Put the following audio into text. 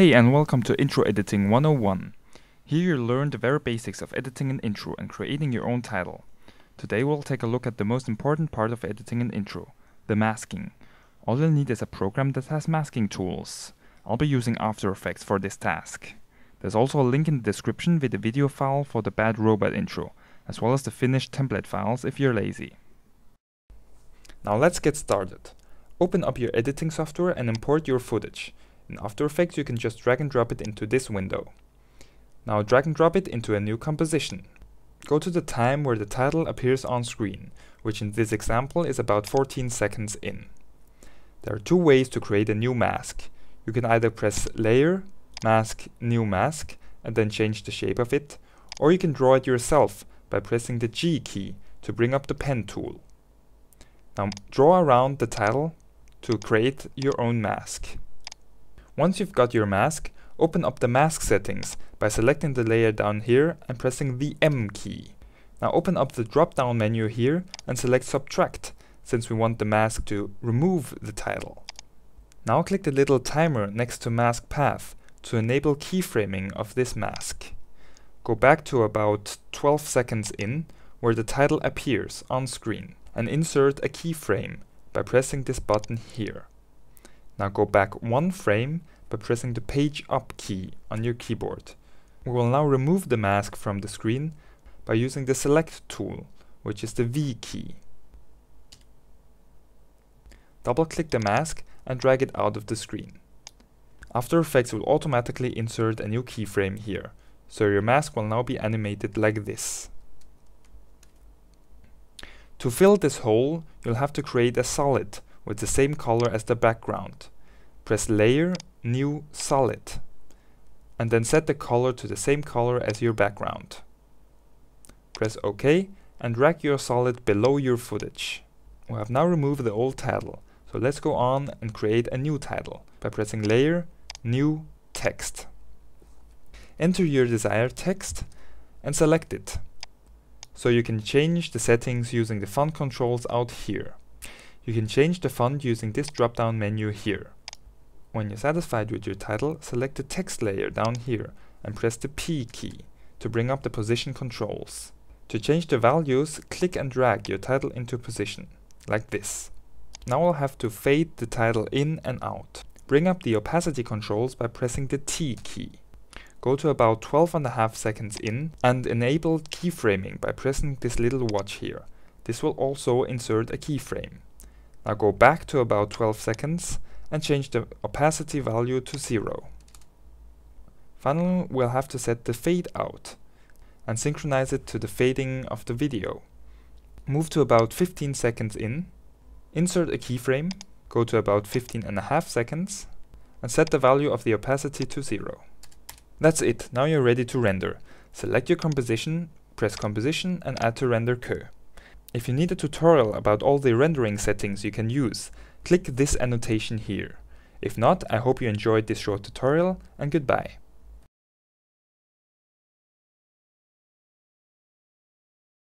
Hey and welcome to Intro Editing 101. Here you'll learn the very basics of editing an intro and creating your own title. Today we'll take a look at the most important part of editing an intro, the masking. All you'll need is a program that has masking tools. I'll be using After Effects for this task. There's also a link in the description with the video file for the Bad Robot intro, as well as the finished template files if you're lazy. Now let's get started. Open up your editing software and import your footage. In After Effects you can just drag and drop it into this window. Now drag and drop it into a new composition. Go to the time where the title appears on screen, which in this example is about 14 seconds in. There are two ways to create a new mask. You can either press Layer, Mask, New Mask, and then change the shape of it, or you can draw it yourself by pressing the G key to bring up the pen tool. Now draw around the title to create your own mask. Once you've got your mask, open up the mask settings by selecting the layer down here and pressing the M key. Now open up the drop down menu here and select subtract since we want the mask to remove the title. Now click the little timer next to mask path to enable keyframing of this mask. Go back to about 12 seconds in where the title appears on screen and insert a keyframe by pressing this button here. Now go back one frame by pressing the page up key on your keyboard. We will now remove the mask from the screen by using the select tool, which is the V key. Double click the mask and drag it out of the screen. After Effects will automatically insert a new keyframe here, so your mask will now be animated like this. To fill this hole, you'll have to create a solid with the same color as the background. Press Layer, New Solid, and then set the color to the same color as your background. Press OK and drag your solid below your footage. We have now removed the old title, so let's go on and create a new title by pressing Layer, New Text. Enter your desired text and select it. So you can change the settings using the font controls out here. You can change the font using this drop-down menu here. When you're satisfied with your title, select the text layer down here and press the P key to bring up the position controls. To change the values, click and drag your title into position, like this. Now I'll have to fade the title in and out. Bring up the opacity controls by pressing the T key. Go to about 12 and a half seconds in and enable keyframing by pressing this little watch here. This will also insert a keyframe. Now go back to about 12 seconds and change the opacity value to 0. Finally, we'll have to set the fade out and synchronize it to the fading of the video. Move to about 15 seconds in, insert a keyframe, go to about 15 and a half seconds, and set the value of the opacity to 0. That's it, now you're ready to render. Select your composition, press composition and add to render queue. If you need a tutorial about all the rendering settings you can use, click this annotation here. If not, I hope you enjoyed this short tutorial and goodbye.